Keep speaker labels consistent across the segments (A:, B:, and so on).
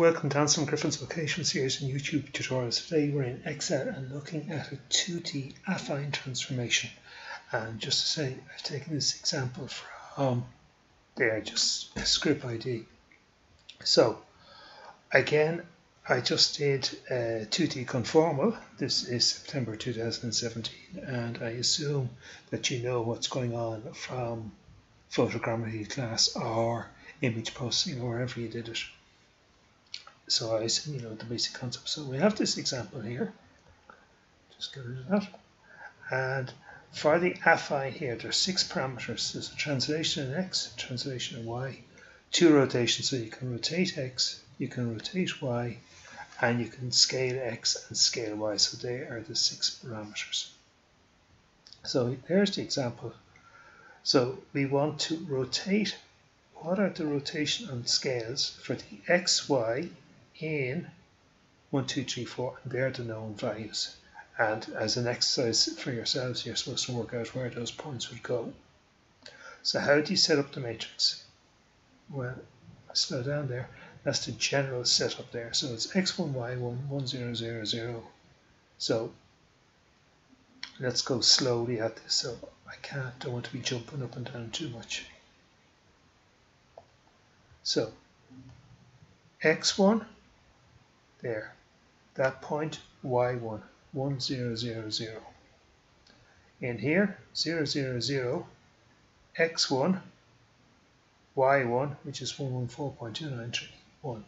A: Welcome to Anselm Griffin's Vocational Series and YouTube tutorials. Today we're in Excel and looking at a 2D affine transformation. And just to say, I've taken this example from there, just script ID. So, again, I just did a 2D conformal. This is September 2017, and I assume that you know what's going on from photogrammetry class or image processing or wherever you did it. So I see, you know, the basic concept. So we have this example here. Just get rid of that. And for the affine here, there are six parameters. There's a translation in x, translation in y, two rotations. So you can rotate x, you can rotate y, and you can scale x and scale y. So they are the six parameters. So there's the example. So we want to rotate. What are the rotation and scales for the x, y, in 1, 2, 3, 4, and they're the known values. And as an exercise for yourselves, you're supposed to work out where those points would go. So how do you set up the matrix? Well, slow down there. That's the general setup there. So it's x1, y1, 1, 0, 0, 0. So let's go slowly at this. So I can't, don't want to be jumping up and down too much. So x1 there. That point, y1, 1, 0, 0, 0. In here, 0, 0, 0, x1, y1, which is 114.293, 1.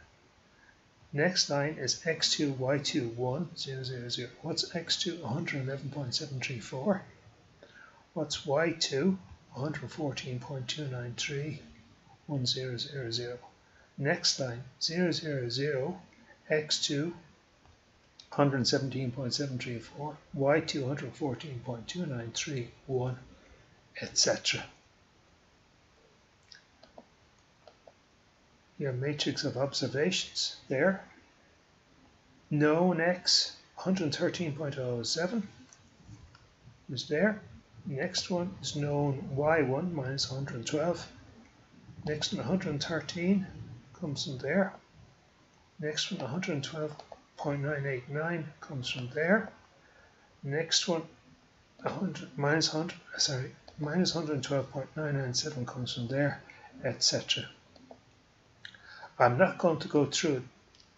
A: Next line is x2, y2, 1, 0, 0, 0. What's x2? 111.734. What's y2? 114.293, 1, 0, 0, 0. Next line, 0, 0, 0, x2 117.734, y2 114.293, etc. Your matrix of observations there. Known x 113.07 is there. Next one is known y1 minus 112. Next one 113 comes from there. Next one, 112.989 comes from there. Next one, 100 minus 100, uh, sorry, minus 112.997 comes from there, etc. I'm not going to go through it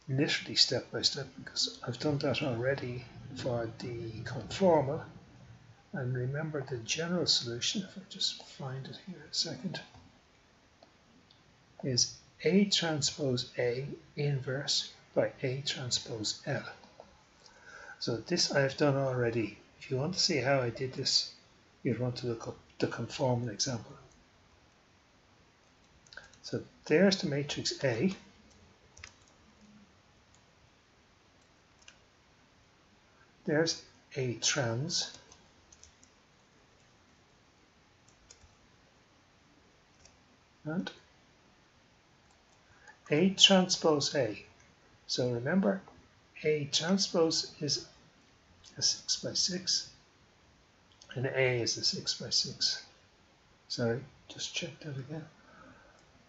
A: literally step by step because I've done that already for the conformal. And remember the general solution, if I just find it here a second, is a transpose A inverse by A transpose L. So this I've done already. If you want to see how I did this, you'd want to look up the conformal example. So there's the matrix A. There's A trans. And a transpose A. So remember, A transpose is a 6 by 6 and A is a 6 by 6. Sorry, just check that again.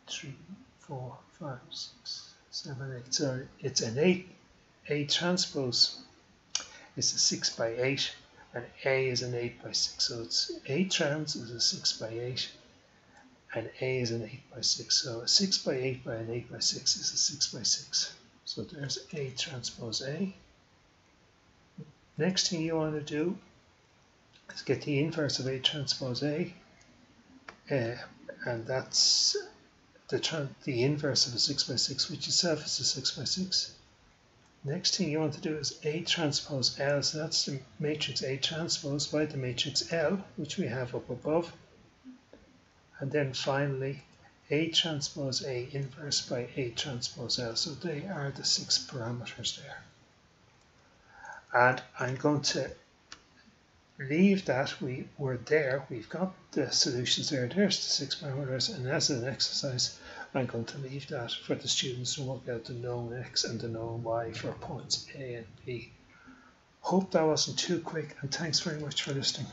A: 3, 4, 5, 6, 7, 8. Sorry, it's an 8. A transpose is a 6 by 8 and A is an 8 by 6. So it's A trans is a 6 by 8 and A is an 8 by 6. So a 6 by 8 by an 8 by 6 is a 6 by 6. So there's A transpose A. Next thing you want to do is get the inverse of A transpose A. Uh, and that's the, the inverse of a 6 by 6, which itself is a 6 by 6. Next thing you want to do is A transpose L, so that's the matrix A transpose by the matrix L, which we have up above and then finally A transpose A inverse by A transpose L. So they are the six parameters there. And I'm going to leave that we were there. We've got the solutions there. There's the six parameters. And as an exercise, I'm going to leave that for the students to work out the known x and the known y for points A and B. Hope that wasn't too quick and thanks very much for listening.